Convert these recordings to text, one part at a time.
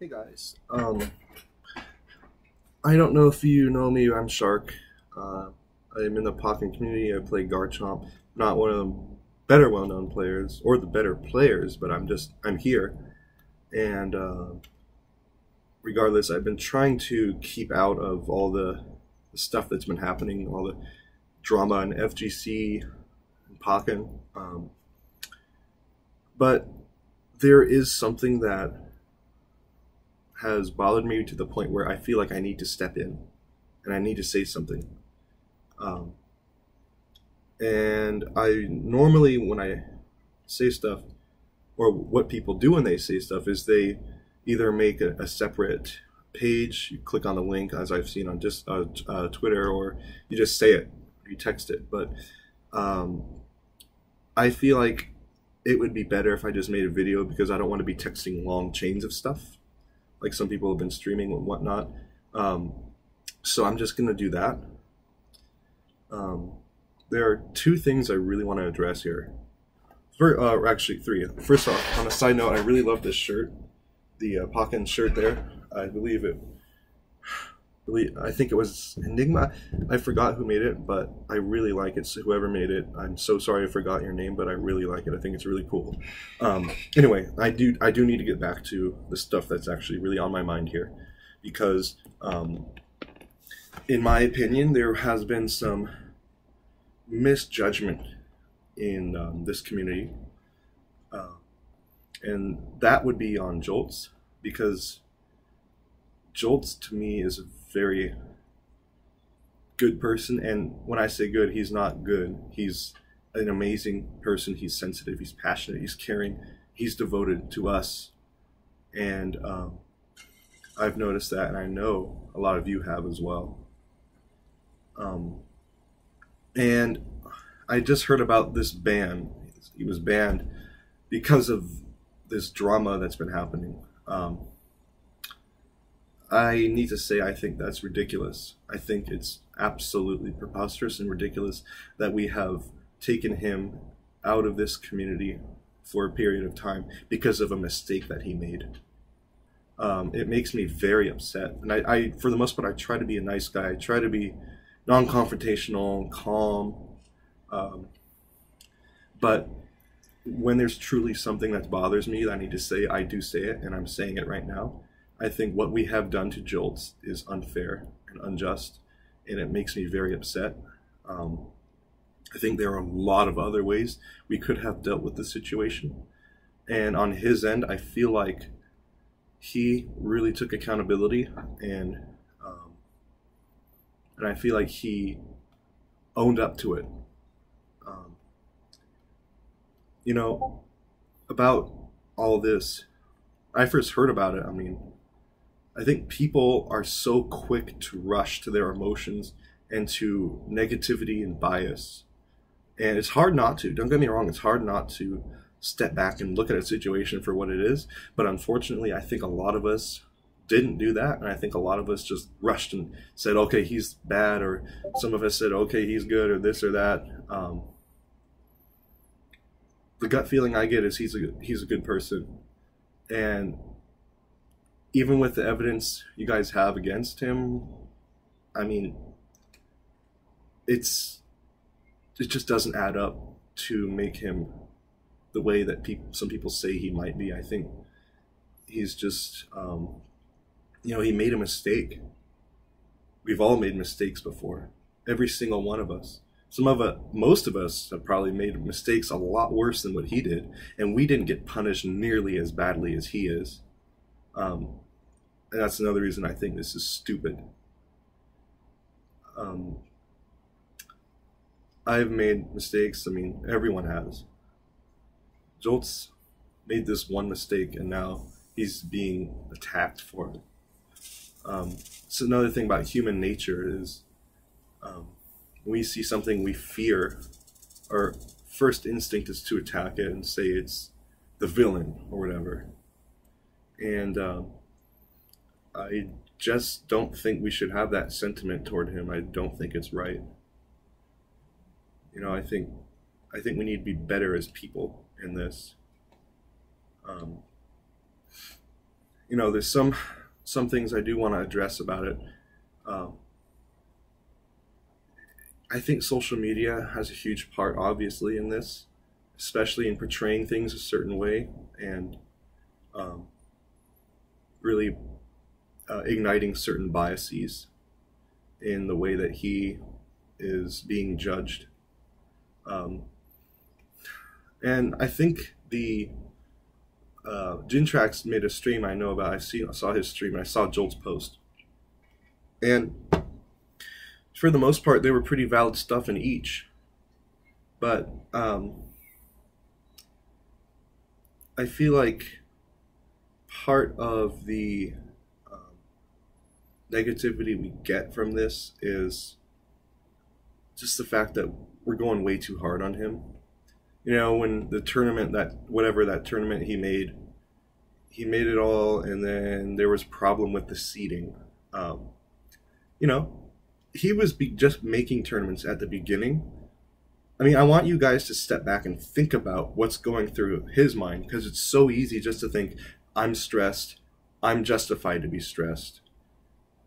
Hey guys. Um, I don't know if you know me. I'm Shark. Uh, I'm in the Pokken community. I play Garchomp. Not one of the better well-known players or the better players, but I'm just I'm here. And uh, regardless, I've been trying to keep out of all the, stuff that's been happening, all the drama in FGC and Pokken. Um, but there is something that has bothered me to the point where I feel like I need to step in and I need to say something. Um, and I normally, when I say stuff, or what people do when they say stuff, is they either make a, a separate page, you click on the link, as I've seen on just uh, uh, Twitter, or you just say it, you text it. But um, I feel like it would be better if I just made a video because I don't want to be texting long chains of stuff like some people have been streaming and whatnot. Um, so I'm just going to do that. Um, there are two things I really want to address here. For, uh, actually, three. First off, on a side note, I really love this shirt, the uh, shirt there. I believe it I think it was Enigma. I forgot who made it, but I really like it. So whoever made it, I'm so sorry I forgot your name, but I really like it. I think it's really cool. Um, anyway, I do I do need to get back to the stuff that's actually really on my mind here, because um, in my opinion, there has been some misjudgment in um, this community, uh, and that would be on Jolts because Jolts to me is very good person. And when I say good, he's not good. He's an amazing person. He's sensitive. He's passionate. He's caring. He's devoted to us. And um, I've noticed that, and I know a lot of you have as well. Um, and I just heard about this ban. He was banned because of this drama that's been happening. Um, I need to say I think that's ridiculous. I think it's absolutely preposterous and ridiculous that we have taken him out of this community for a period of time because of a mistake that he made. Um, it makes me very upset. And I, I, for the most part, I try to be a nice guy. I try to be non-confrontational, calm. Um, but when there's truly something that bothers me that I need to say, I do say it, and I'm saying it right now. I think what we have done to Jolts is unfair and unjust, and it makes me very upset. Um, I think there are a lot of other ways we could have dealt with the situation. And on his end, I feel like he really took accountability and um, and I feel like he owned up to it. Um, you know, about all this, I first heard about it. I mean, I think people are so quick to rush to their emotions and to negativity and bias. And it's hard not to. Don't get me wrong, it's hard not to step back and look at a situation for what it is. But unfortunately, I think a lot of us didn't do that. And I think a lot of us just rushed and said, okay, he's bad. Or some of us said, okay, he's good, or this or that. Um, the gut feeling I get is he's a, he's a good person. And even with the evidence you guys have against him, I mean, it's it just doesn't add up to make him the way that some people say he might be. I think he's just um, you know he made a mistake. We've all made mistakes before, every single one of us. Some of it, most of us have probably made mistakes a lot worse than what he did, and we didn't get punished nearly as badly as he is. Um, and that's another reason I think this is stupid. Um, I've made mistakes. I mean, everyone has. Jolts made this one mistake, and now he's being attacked for it. Um, so another thing about human nature is um, we see something we fear, our first instinct is to attack it and say it's the villain or whatever. And um, I just don't think we should have that sentiment toward him. I don't think it's right. You know, I think I think we need to be better as people in this. Um, you know, there's some some things I do want to address about it. Um, I think social media has a huge part, obviously, in this, especially in portraying things a certain way and um, really uh, igniting certain biases in the way that he is being judged. Um, and I think the uh, Jintrax made a stream I know about. I see, I saw his stream. I saw Jolt's post, and for the most part, they were pretty valid stuff in each. But um, I feel like part of the negativity we get from this is just the fact that we're going way too hard on him. You know, when the tournament that whatever that tournament he made, he made it all, and then there was problem with the seating. Um, you know, he was just making tournaments at the beginning. I mean, I want you guys to step back and think about what's going through his mind because it's so easy just to think, I'm stressed, I'm justified to be stressed,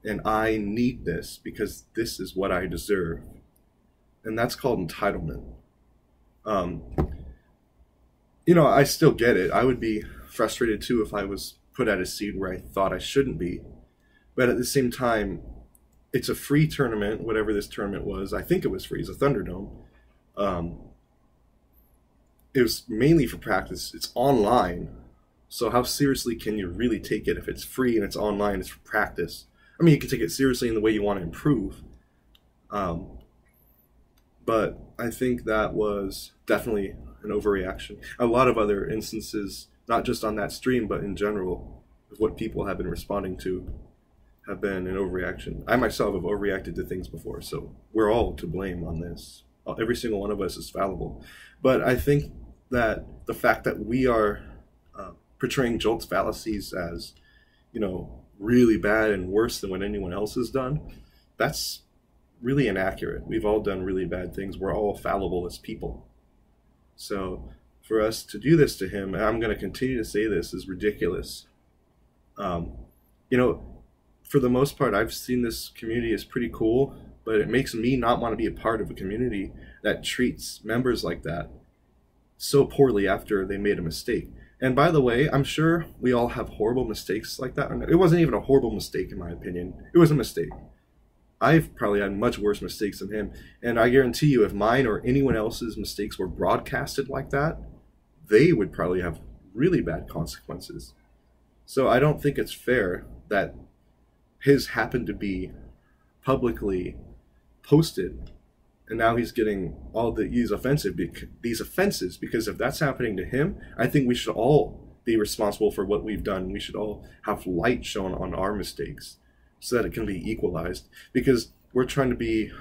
and I need this because this is what I deserve. And that's called entitlement. Um, you know, I still get it. I would be frustrated too if I was put at a seat where I thought I shouldn't be. But at the same time, it's a free tournament, whatever this tournament was. I think it was free. It's a Thunderdome. Um, it was mainly for practice. It's online. So how seriously can you really take it if it's free and it's online? It's for practice. I mean, you can take it seriously in the way you want to improve. Um, but I think that was definitely an overreaction. A lot of other instances, not just on that stream, but in general, of what people have been responding to have been an overreaction. I myself have overreacted to things before, so we're all to blame on this. Every single one of us is fallible. But I think that the fact that we are uh, portraying Jolt's fallacies as, you know, really bad and worse than what anyone else has done, that's really inaccurate. We've all done really bad things. We're all fallible as people. So for us to do this to him, and I'm going to continue to say this, is ridiculous. Um, you know, for the most part, I've seen this community as pretty cool, but it makes me not want to be a part of a community that treats members like that so poorly after they made a mistake. And by the way, I'm sure we all have horrible mistakes like that. It wasn't even a horrible mistake, in my opinion. It was a mistake. I've probably had much worse mistakes than him. And I guarantee you, if mine or anyone else's mistakes were broadcasted like that, they would probably have really bad consequences. So I don't think it's fair that his happened to be publicly posted and now he's getting all the these offensive these offenses because if that's happening to him i think we should all be responsible for what we've done. We should all have light shown on our mistakes so that it can be equalized because we're trying to be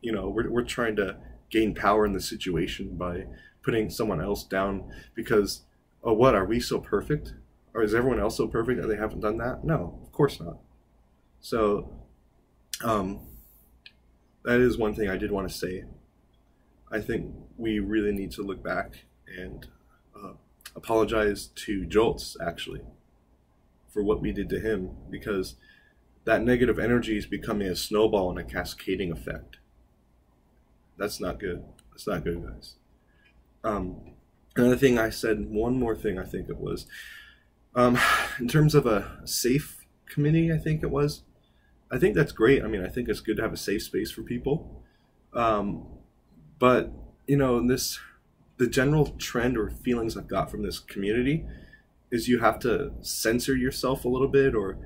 you know we're, we're trying to gain power in the situation by putting someone else down because oh what are we so perfect? Or is everyone else so perfect that they haven't done that? No of course not. So um, that is one thing i did want to say i think we really need to look back and uh, apologize to jolts actually for what we did to him because that negative energy is becoming a snowball and a cascading effect. That's not good. That's not good, guys. Um, another thing I said, one more thing I think it was, um, in terms of a safe committee, I think it was. I think that's great. I mean, I think it's good to have a safe space for people. Um, but, you know, this, the general trend or feelings I've got from this community is you have to censor yourself a little bit or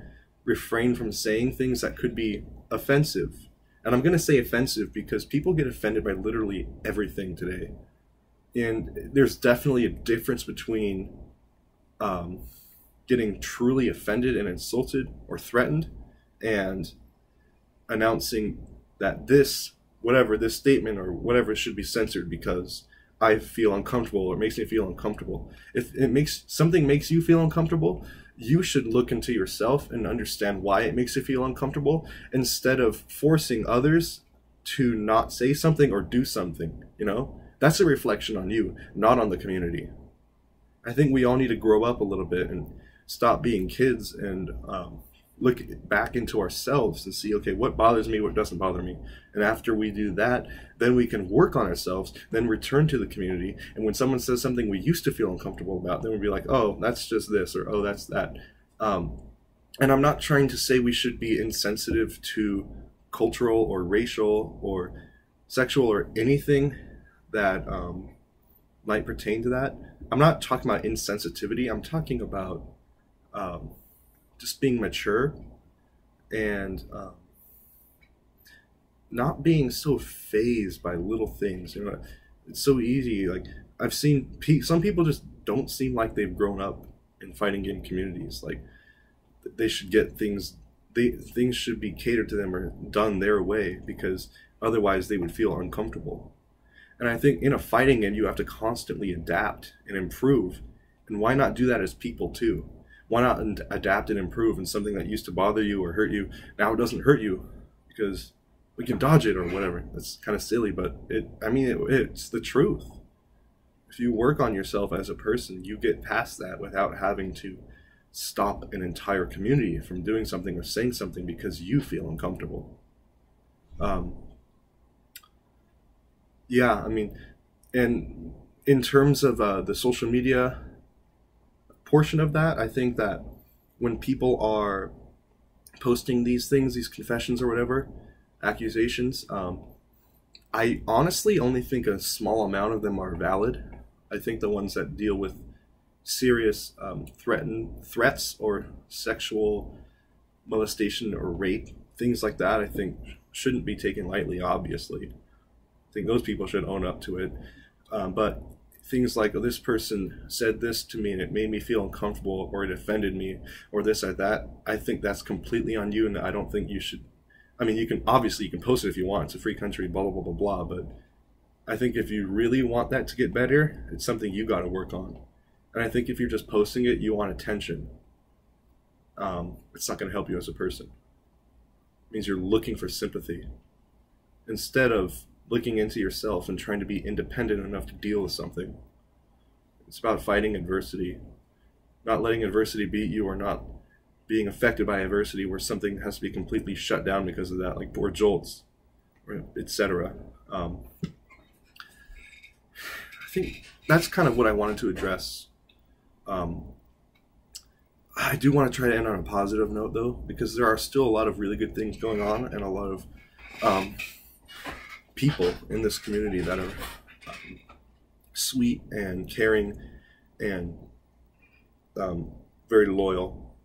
refrain from saying things that could be offensive. And I'm going to say offensive because people get offended by literally everything today. And there's definitely a difference between um, getting truly offended and insulted or threatened and announcing that this, whatever, this statement or whatever should be censored because I feel uncomfortable or it makes me feel uncomfortable. If it makes something makes you feel uncomfortable, you should look into yourself and understand why it makes you feel uncomfortable instead of forcing others to not say something or do something, you know? That's a reflection on you, not on the community. I think we all need to grow up a little bit and stop being kids and um, look back into ourselves and see, okay, what bothers me, what doesn't bother me. And after we do that, then we can work on ourselves, then return to the community. And when someone says something we used to feel uncomfortable about, then we'll be like, oh, that's just this, or oh, that's that. Um, and I'm not trying to say we should be insensitive to cultural or racial or sexual or anything that um, might pertain to that. I'm not talking about insensitivity. I'm talking about um, just being mature and uh, not being so phased by little things. You know, it's so easy. Like I've seen pe- some people just don't seem like they've grown up in fighting game communities. Like they should get things. They things should be catered to them or done their way because otherwise they would feel uncomfortable. And I think in a fighting game, you have to constantly adapt and improve. And why not do that as people too? Why not adapt and improve and something that used to bother you or hurt you now it doesn't hurt you because we can dodge it or whatever. That's kind of silly but it i mean it, it's the truth. If you work on yourself as a person you get past that without having to stop an entire community from doing something or saying something because you feel uncomfortable. Um, yeah i mean and in terms of uh, the social media portion of that. I think that when people are posting these things, these confessions or whatever, accusations, um, I honestly only think a small amount of them are valid. I think the ones that deal with serious um, threaten threats or sexual molestation or rape, things like that, I think shouldn't be taken lightly. Obviously, I think those people should own up to it. Um, but things like oh, this person said this to me and it made me feel uncomfortable or it offended me or this or that i think that's completely on you and i don't think you should i mean you can obviously you can post it if you want it's a free country blah blah blah blah blah but i think if you really want that to get better it's something you got to work on. And i think if you're just posting it you want attention. Um, it's not going to help you as a person. It means you're looking for sympathy. Instead of looking into yourself and trying to be independent enough to deal with something. It's about fighting adversity, not letting adversity beat you or not being affected by adversity where something has to be completely shut down because of that, like or jolts, etc. Um, I think that's kind of what I wanted to address. Um, I do want to try to end on a positive note though, because there are still a lot of really good things going on and a lot of um, people in this community that are um, sweet and caring and um, very loyal.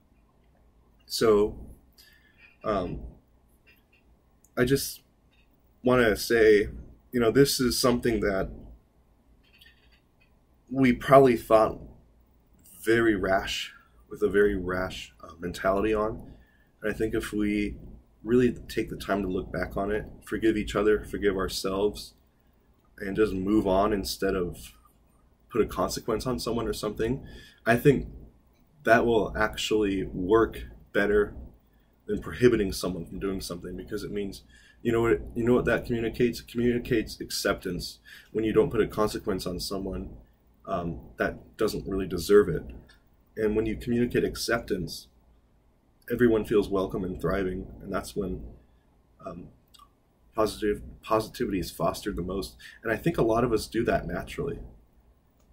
So, um, I just want to say, you know, this is something that we probably thought very rash, with a very rash uh, mentality on. And I think if we really take the time to look back on it, forgive each other, forgive ourselves, and just move on instead of put a consequence on someone or something, I think that will actually work better than prohibiting someone from doing something because it means you know what you know what that communicates? It communicates acceptance. When you don't put a consequence on someone um, that doesn't really deserve it. And when you communicate acceptance everyone feels welcome and thriving, and that's when um, positive positivity is fostered the most. And I think a lot of us do that naturally.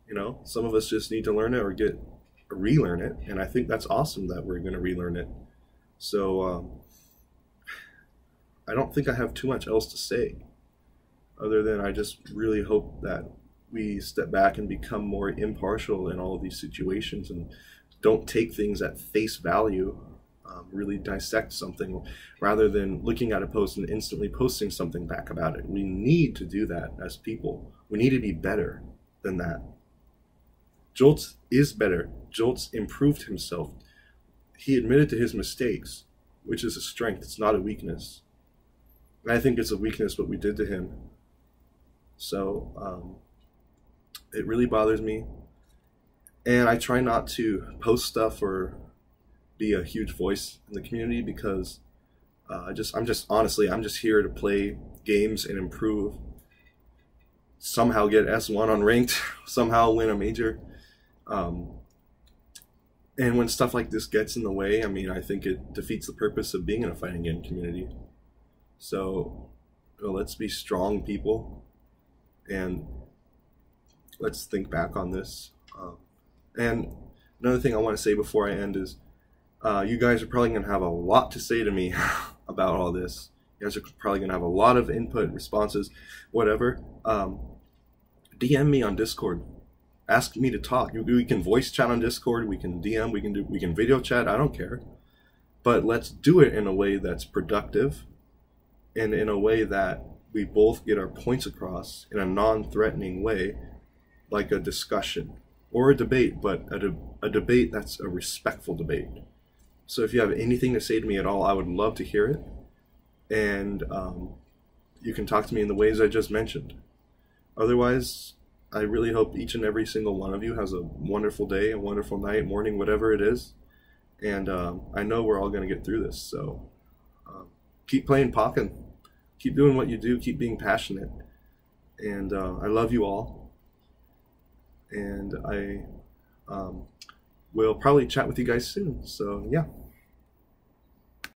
You know, some of us just need to learn it or get or relearn it, and I think that's awesome that we're going to relearn it. So um, I don't think I have too much else to say, other than I just really hope that we step back and become more impartial in all of these situations and don't take things at face value um, really dissect something rather than looking at a post and instantly posting something back about it. We need to do that as people. We need to be better than that. Jolts is better. Jolts improved himself. He admitted to his mistakes, which is a strength, it's not a weakness. And I think it's a weakness what we did to him. So um, it really bothers me. And I try not to post stuff or be a huge voice in the community because uh, just I'm just honestly I'm just here to play games and improve. Somehow get S1 on ranked, somehow win a major. Um, and when stuff like this gets in the way, I mean, I think it defeats the purpose of being in a fighting game community. So know, let's be strong people and let's think back on this. Uh, and another thing I want to say before I end is uh, you guys are probably going to have a lot to say to me about all this. You guys are probably going to have a lot of input, responses, whatever. Um, DM me on Discord. Ask me to talk. We can voice chat on Discord. We can DM. We can do. We can video chat. I don't care. But let's do it in a way that's productive, and in a way that we both get our points across in a non-threatening way, like a discussion or a debate, but a, de- a debate that's a respectful debate. So if you have anything to say to me at all, I would love to hear it. And um, you can talk to me in the ways I just mentioned. Otherwise, I really hope each and every single one of you has a wonderful day, a wonderful night, morning, whatever it is. And um, I know we're all going to get through this. So uh, keep playing Pokken. Keep doing what you do. Keep being passionate. And uh, I love you all. And I um, will probably chat with you guys soon. So, yeah.